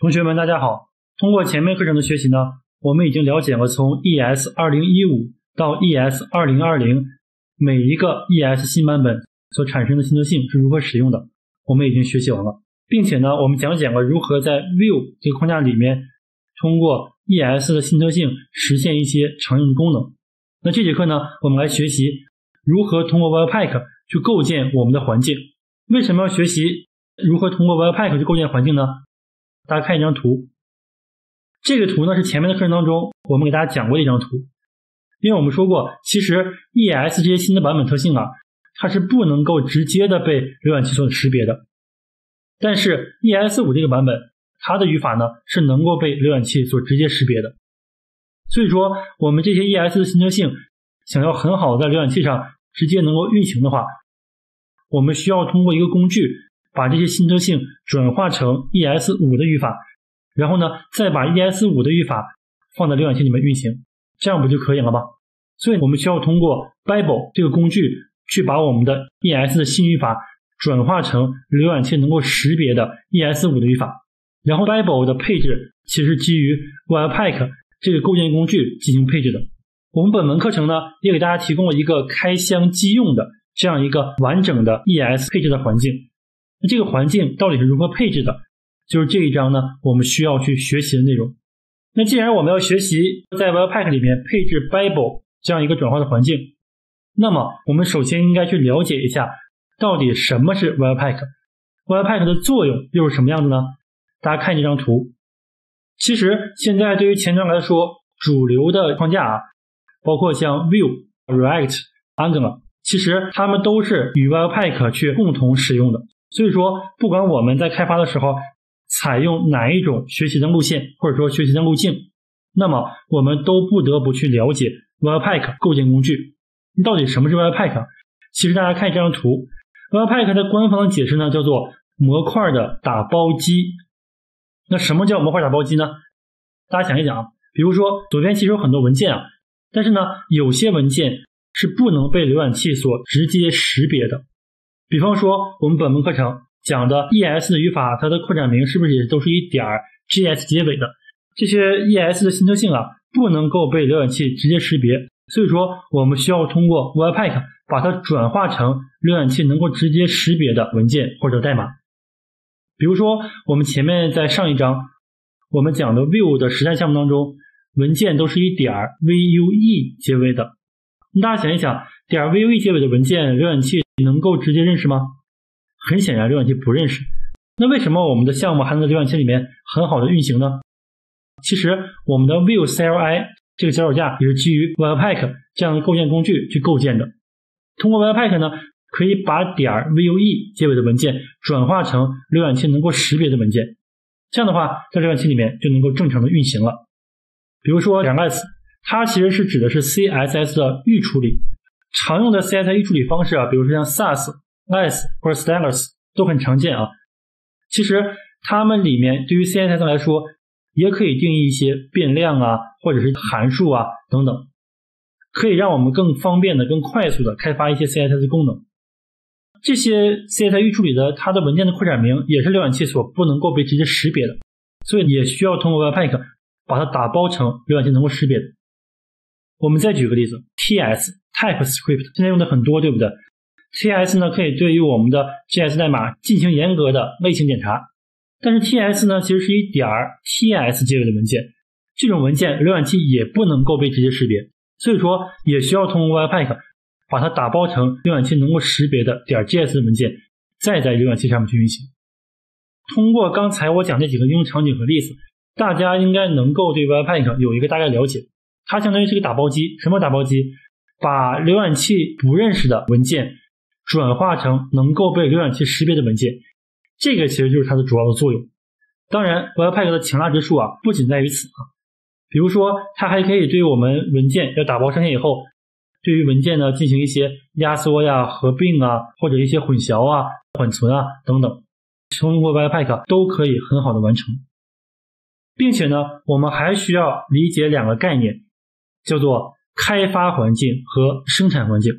同学们，大家好！通过前面课程的学习呢，我们已经了解了从 ES 二零一五到 ES 二零二零每一个 ES 新版本所产生的新特性是如何使用的，我们已经学习完了，并且呢，我们讲解了如何在 View 这个框架里面通过 ES 的新特性实现一些常用的功能。那这节课呢，我们来学习如何通过 Webpack 去构建我们的环境。为什么要学习如何通过 Webpack 去构建环境呢？大家看一张图，这个图呢是前面的课程当中我们给大家讲过的一张图。因为我们说过，其实 ES 这些新的版本特性啊，它是不能够直接的被浏览器所识别的。但是 ES 五这个版本，它的语法呢是能够被浏览器所直接识别的。所以说，我们这些 ES 的新特性想要很好在浏览器上直接能够运行的话，我们需要通过一个工具。把这些新特性转化成 ES 五的语法，然后呢，再把 ES 五的语法放在浏览器里面运行，这样不就可以了吗？所以我们需要通过 Babel 这个工具去把我们的 ES 的新语法转化成浏览器能够识别的 ES 五的语法。然后 Babel 的配置其实基于 Webpack 这个构建工具进行配置的。我们本门课程呢，也给大家提供了一个开箱即用的这样一个完整的 ES 配置的环境。那这个环境到底是如何配置的？就是这一章呢，我们需要去学习的内容。那既然我们要学习在 Webpack 里面配置 Babel 这样一个转化的环境，那么我们首先应该去了解一下，到底什么是 Webpack，Webpack 的作用又是什么样的呢？大家看这张图，其实现在对于前端来说，主流的框架啊，包括像 Vue、React、Angular，其实它们都是与 Webpack 去共同使用的。所以说，不管我们在开发的时候采用哪一种学习的路线，或者说学习的路径，那么我们都不得不去了解 Webpack 构建工具。到底什么是 Webpack？其实大家看这张图，Webpack 的官方解释呢叫做模块的打包机。那什么叫模块打包机呢？大家想一想啊，比如说左边其实有很多文件啊，但是呢，有些文件是不能被浏览器所直接识别的。比方说，我们本门课程讲的 ES 的语法，它的扩展名是不是也都是以点儿 GS 结尾的？这些 ES 的新特性啊，不能够被浏览器直接识别，所以说我们需要通过 Webpack 把它转化成浏览器能够直接识别的文件或者代码。比如说，我们前面在上一章我们讲的 Vue 的实战项目当中，文件都是以点儿 Vue 结尾的。大家想一想，点儿 Vue 结尾的文件，浏览器能够直接认识吗？很显然，浏览器不认识。那为什么我们的项目还能在浏览器里面很好的运行呢？其实，我们的 Vue CLI 这个脚手架也是基于 Webpack 这样的构建工具去构建的。通过 Webpack 呢，可以把点 Vue 结尾的文件转化成浏览器能够识别的文件。这样的话，在浏览器里面就能够正常的运行了。比如说，两个 s，它其实是指的是 CSS 的预处理。常用的 CSS 预处理方式啊，比如说像 Sass、Less 或者 Stylus 都很常见啊。其实它们里面对于 CSS 来说，也可以定义一些变量啊，或者是函数啊等等，可以让我们更方便的、更快速的开发一些 CSS 功能。这些 CSS 预处理的它的文件的扩展名也是浏览器所不能够被直接识别的，所以也需要通过 Webpack 把它打包成浏览器能够识别的。我们再举个例子，TS。TypeScript 现在用的很多，对不对？TS 呢可以对于我们的 JS 代码进行严格的类型检查，但是 TS 呢其实是以点 TS 结尾的文件，这种文件浏览器也不能够被直接识别，所以说也需要通过 Webpack 把它打包成浏览器能够识别的点 JS 的文件，再在浏览器上面去运行。通过刚才我讲这几个应用场景和例子，大家应该能够对 Webpack 有一个大概了解，它相当于是个打包机，什么打包机？把浏览器不认识的文件转化成能够被浏览器识别的文件，这个其实就是它的主要的作用。当然，Webpack 的强大之处啊，不仅在于此啊。比如说，它还可以对我们文件要打包上线以后，对于文件呢进行一些压缩呀、合并啊，或者一些混淆啊、缓存啊等等，通过 Webpack 都可以很好的完成。并且呢，我们还需要理解两个概念，叫做。开发环境和生产环境，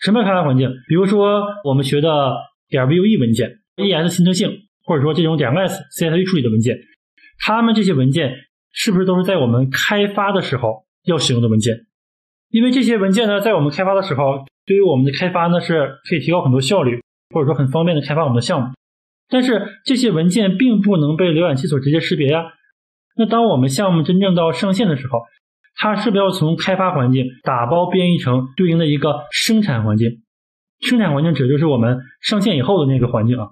什么开发环境？比如说我们学的点 Vue 文件、ES 新特性，或者说这种点 S CSS 处理的文件，他们这些文件是不是都是在我们开发的时候要使用的文件？因为这些文件呢，在我们开发的时候，对于我们的开发呢是可以提高很多效率，或者说很方便的开发我们的项目。但是这些文件并不能被浏览器所直接识别呀。那当我们项目真正到上线的时候，它是不是要从开发环境打包编译成对应的一个生产环境？生产环境指的就是我们上线以后的那个环境啊。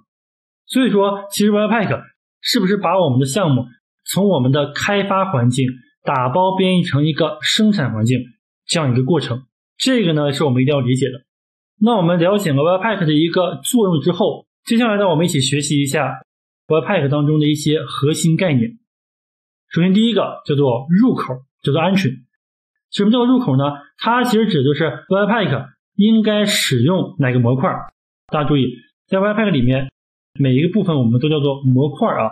所以说，其实 Webpack 是不是把我们的项目从我们的开发环境打包编译成一个生产环境这样一个过程？这个呢，是我们一定要理解的。那我们了解了 Webpack 的一个作用之后，接下来呢，我们一起学习一下 Webpack 当中的一些核心概念。首先，第一个叫做入口，叫做安全。什么叫入口呢？它其实指的就是 Webpack 应该使用哪个模块。大家注意，在 Webpack 里面，每一个部分我们都叫做模块啊，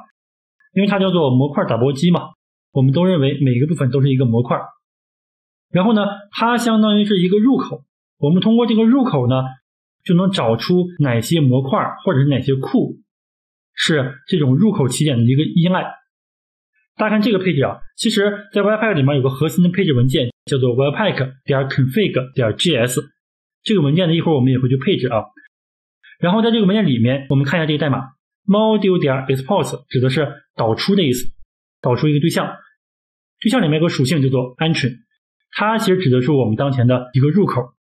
因为它叫做模块打包机嘛。我们都认为每个部分都是一个模块。然后呢，它相当于是一个入口。我们通过这个入口呢，就能找出哪些模块或者是哪些库是这种入口起点的一个依赖。大家看这个配置啊，其实，在 Webpack 里面有个核心的配置文件，叫做 Webpack 点 config 点 js。这个文件呢，一会儿我们也会去配置啊。然后在这个文件里面，我们看一下这个代码，module 点 export 指的是导出的意思，导出一个对象。对象里面有个属性叫做 entry，它其实指的是我们当前的一个入口。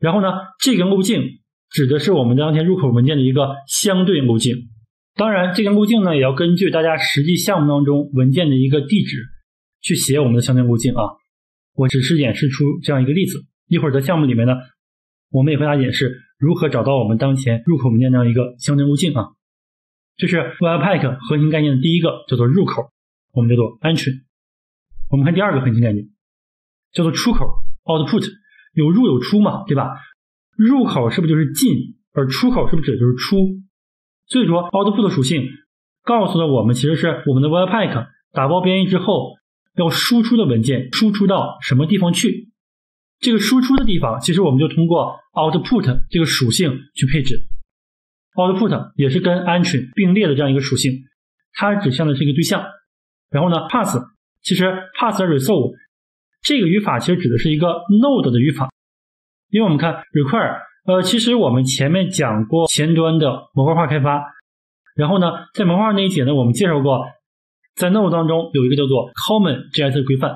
然后呢，这个路径指的是我们当前入口文件的一个相对路径。当然，这个路径呢，也要根据大家实际项目当中文件的一个地址去写我们的相对路径啊。我只是演示出这样一个例子，一会儿在项目里面呢，我们也会大家演示如何找到我们当前入口文件这样一个相对路径啊。这是 Webpack 核心概念的第一个，叫做入口，我们叫做安全。我们看第二个核心概念，叫做出口 （output），有入有出嘛，对吧？入口是不是就是进，而出口是不是指的就是出？所以说，output 属性告诉了我们，其实是我们的 Webpack 打包编译之后要输出的文件输出到什么地方去。这个输出的地方，其实我们就通过 output 这个属性去配置。output 也是跟 entry 并列的这样一个属性，它指向的是一个对象。然后呢，pass 其实 pass resolve 这个语法其实指的是一个 node 的语法，因为我们看 require。呃，其实我们前面讲过前端的模块化开发，然后呢，在模块化那一节呢，我们介绍过，在 Node 当中有一个叫做 Common JS 的规范。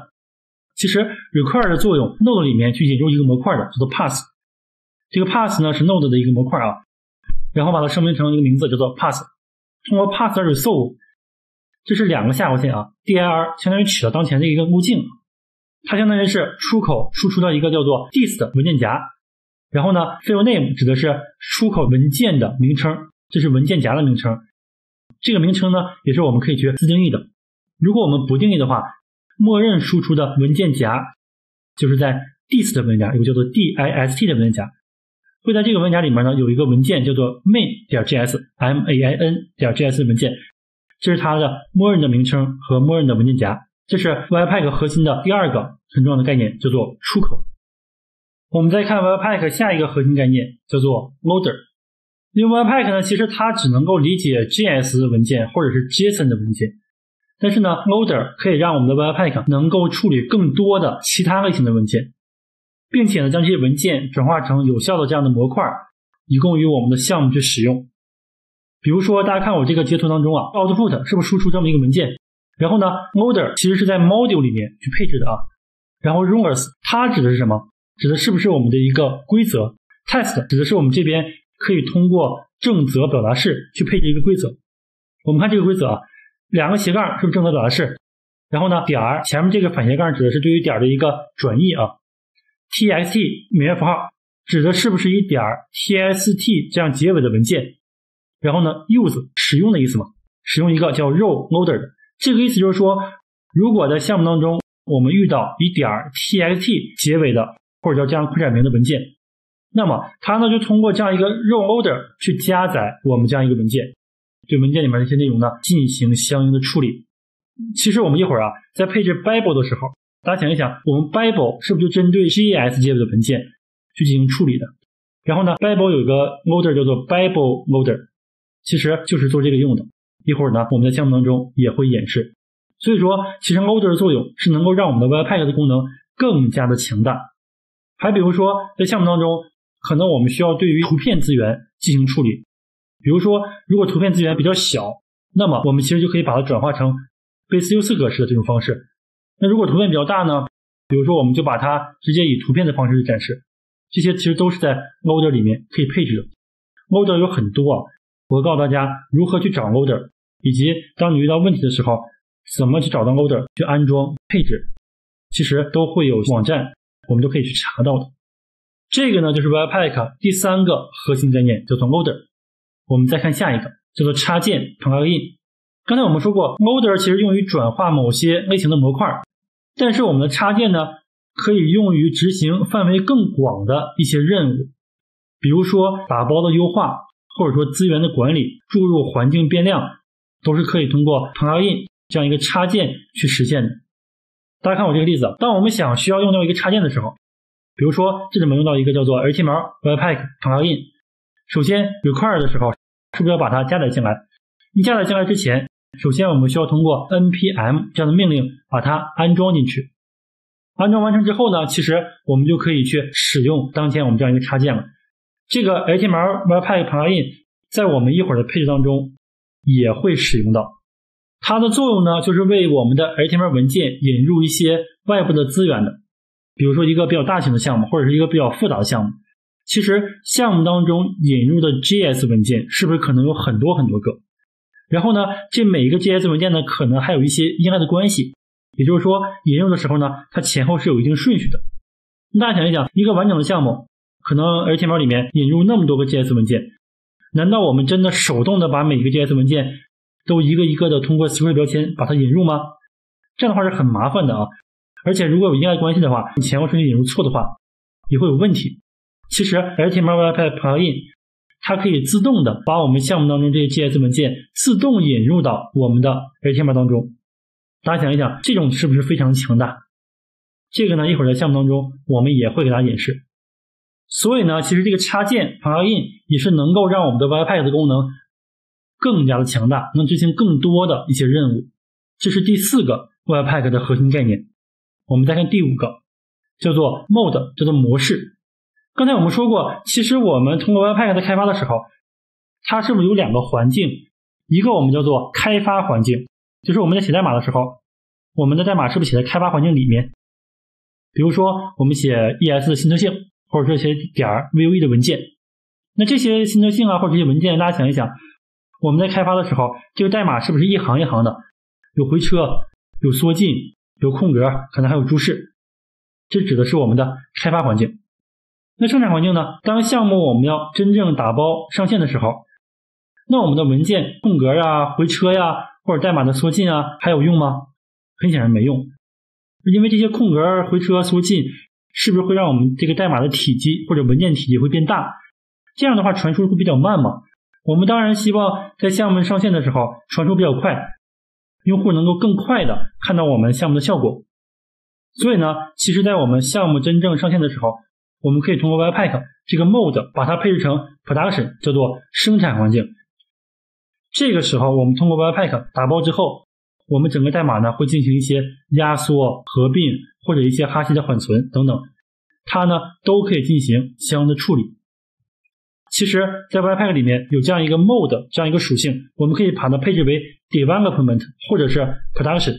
其实 Require 的作用，Node 里面去引入一个模块的，叫做 Pass。这个 Pass 呢是 Node 的一个模块啊，然后把它声明成一个名字叫做 Pass。通过 Pass Resolve，这是两个下划线啊，dir 相当于取了当前的一个路径，它相当于是出口输出到一个叫做 dis 的文件夹。然后呢，file name 指的是出口文件的名称，这是文件夹的名称。这个名称呢，也是我们可以去自定义的。如果我们不定义的话，默认输出的文件夹就是在 dist 文件夹，有个叫做 dist 的文件夹。会在这个文件夹里面呢，有一个文件叫做 main 点 js，m a i n 点 js 文件，这是它的默认的名称和默认的文件夹。这是 Webpack 核心的第二个很重要的概念，叫做出口。我们再看 Webpack 下一个核心概念叫做 Loader，因为 Webpack 呢，其实它只能够理解 JS 文件或者是 JSON 的文件，但是呢，Loader 可以让我们的 Webpack 能够处理更多的其他类型的文件，并且呢，将这些文件转化成有效的这样的模块，以供于我们的项目去使用。比如说，大家看我这个截图当中啊，Output 是不是输出这么一个文件？然后呢，Loader 其实是在 Module 里面去配置的啊，然后 rulers 它指的是什么？指的是不是我们的一个规则？test 指的是我们这边可以通过正则表达式去配置一个规则。我们看这个规则啊，两个斜杠是不是正则表达式？然后呢，点儿前面这个反斜杠指的是对于点儿的一个转义啊。txt 美元符号指的是不是以点儿 txt 这样结尾的文件？然后呢，use 使用的意思嘛？使用一个叫 row loader，这个意思就是说，如果在项目当中我们遇到以点 txt 结尾的或者叫这样扩展名的文件，那么它呢就通过这样一个 row loader 去加载我们这样一个文件，对文件里面的一些内容呢进行相应的处理。其实我们一会儿啊在配置 Bible 的时候，大家想一想，我们 Bible 是不是就针对 JS 结尾的文件去进行处理的？然后呢，Bible 有一个 loader 叫做 Bible loader，其实就是做这个用的。一会儿呢我们在项目当中也会演示。所以说，其实 loader 的作用是能够让我们的 Webpack 的功能更加的强大。还比如说，在项目当中，可能我们需要对于图片资源进行处理。比如说，如果图片资源比较小，那么我们其实就可以把它转化成贝斯 U4 格式的这种方式。那如果图片比较大呢？比如说，我们就把它直接以图片的方式去展示。这些其实都是在 loader 里面可以配置的。loader 有很多啊，我告诉大家如何去找 loader，以及当你遇到问题的时候，怎么去找到 loader 去安装配置，其实都会有网站，我们都可以去查到的。这个呢，就是 Webpack 第三个核心概念，叫做 loader。我们再看下一个，叫做插件 plugin。刚才我们说过，loader 其实用于转化某些类型的模块，但是我们的插件呢？可以用于执行范围更广的一些任务，比如说打包的优化，或者说资源的管理、注入环境变量，都是可以通过 plugin 这样一个插件去实现的。大家看我这个例子，当我们想需要用到一个插件的时候，比如说这里面用到一个叫做 HTML Webpack plugin，首先 require 的时候，是不是要把它加载进来？你加载进来之前，首先我们需要通过 npm 这样的命令把它安装进去。安装完成之后呢，其实我们就可以去使用当前我们这样一个插件了。这个 HTML Webpack plugin 在我们一会儿的配置当中也会使用到。它的作用呢，就是为我们的 HTML 文件引入一些外部的资源的。比如说一个比较大型的项目，或者是一个比较复杂的项目，其实项目当中引入的 JS 文件是不是可能有很多很多个？然后呢，这每一个 JS 文件呢，可能还有一些依赖的关系。也就是说，引用的时候呢，它前后是有一定顺序的。大家想一想，一个完整的项目，可能 HTML 里面引入那么多个 JS 文件，难道我们真的手动的把每一个 JS 文件都一个一个的通过 script 标签把它引入吗？这样的话是很麻烦的啊！而且如果有依赖关系的话，你前后顺序引入错的话，也会有问题。其实 HTML Webpack plugin 它可以自动的把我们项目当中这些 JS 文件自动引入到我们的 HTML 当中。大家想一想，这种是不是非常强大？这个呢，一会儿在项目当中我们也会给大家演示。所以呢，其实这个插件 plugin 也是能够让我们的 Webpack 的功能更加的强大，能执行更多的一些任务。这是第四个 Webpack 的核心概念。我们再看第五个，叫做 mode，叫做模式。刚才我们说过，其实我们通过 Webpack 在开发的时候，它是不是有两个环境？一个我们叫做开发环境。就是我们在写代码的时候，我们的代码是不是写在开发环境里面？比如说，我们写 ES 的新特性，或者说写点 Vue 的文件，那这些新特性啊，或者这些文件，大家想一想，我们在开发的时候，这个代码是不是一行一行的？有回车，有缩进，有空格，可能还有注释。这指的是我们的开发环境。那生产环境呢？当项目我们要真正打包上线的时候，那我们的文件空格呀、回车呀。或者代码的缩进啊，还有用吗？很显然没用，因为这些空格、回车、缩进，是不是会让我们这个代码的体积或者文件体积会变大？这样的话传输会比较慢嘛？我们当然希望在项目上线的时候传输比较快，用户能够更快的看到我们项目的效果。所以呢，其实，在我们项目真正上线的时候，我们可以通过 Webpack 这个 mode 把它配置成 production，叫做生产环境。这个时候，我们通过 Webpack 打包之后，我们整个代码呢会进行一些压缩、合并或者一些哈希的缓存等等，它呢都可以进行相应的处理。其实，在 Webpack 里面有这样一个 mode 这样一个属性，我们可以把它配置为 development 或者是 production。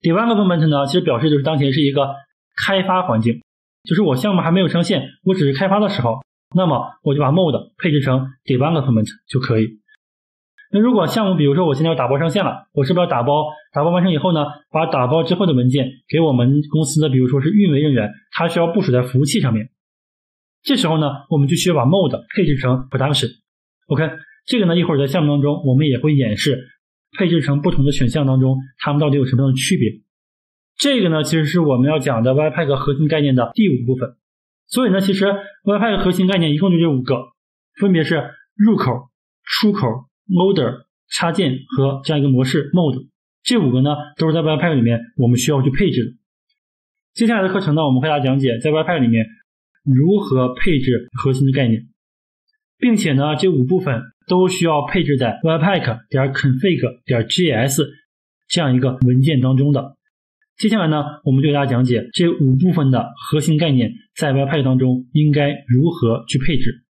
development 呢，其实表示就是当前是一个开发环境，就是我项目还没有上线，我只是开发的时候，那么我就把 mode 配置成 development 就可以。那如果项目，比如说我现在要打包上线了，我是不是要打包？打包完成以后呢，把打包之后的文件给我们公司的，比如说是运维人员，他需要部署在服务器上面。这时候呢，我们就需要把 mode 配置成 production。OK，这个呢，一会儿在项目当中我们也会演示，配置成不同的选项当中，它们到底有什么样的区别。这个呢，其实是我们要讲的 Webpack 核心概念的第五部分。所以呢，其实 Webpack 核心概念一共就这五个，分别是入口、出口。loader 插件和这样一个模式 mode，这五个呢都是在 Webpack 里面我们需要去配置的。接下来的课程呢，我们会来讲解在 Webpack 里面如何配置核心的概念，并且呢这五部分都需要配置在 Webpack 点 config 点 js 这样一个文件当中的。接下来呢，我们就给大家讲解这五部分的核心概念在 Webpack 当中应该如何去配置。